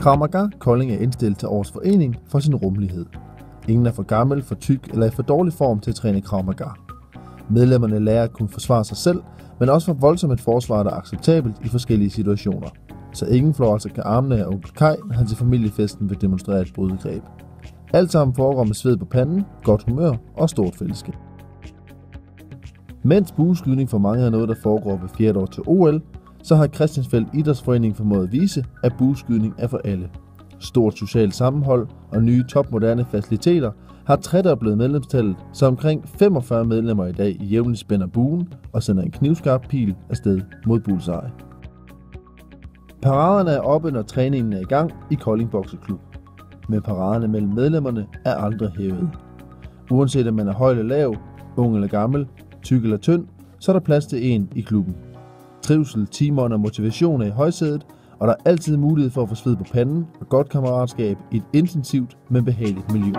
Krav Maga Kolding er indstillet til års forening for sin rummelighed. Ingen er for gammel, for tyk eller i for dårlig form til at træne Krav Maga. Medlemmerne lærer at kunne forsvare sig selv, men også for voldsomt et forsvar, der er acceptabelt i forskellige situationer. Så ingen flår altså kan armene af onkel Kai, når han til familiefesten vil demonstrere et brudgreb. Alt sammen foregår med sved på panden, godt humør og stort fællesskab. Mens bueskydning for mange er noget, der foregår ved fjerde år til OL, så har Christiansfeld Idrætsforening formået at vise, at bueskydning er for alle. Stort socialt sammenhold og nye topmoderne faciliteter har tredoblet medlemstallet, så omkring 45 medlemmer i dag jævnligt spænder buen og sender en knivskarp pil afsted mod bullseye. Paraderne er oppe, når træningen er i gang i Kolding Bokseklub. Men paraderne mellem medlemmerne er aldrig hævet. Uanset om man er høj eller lav, ung eller gammel, tyk eller tynd, så er der plads til en i klubben. Trivsel, timer og motivation er i højsædet, og der er altid mulighed for at få sved på panden og godt kammeratskab i et intensivt, men behageligt miljø.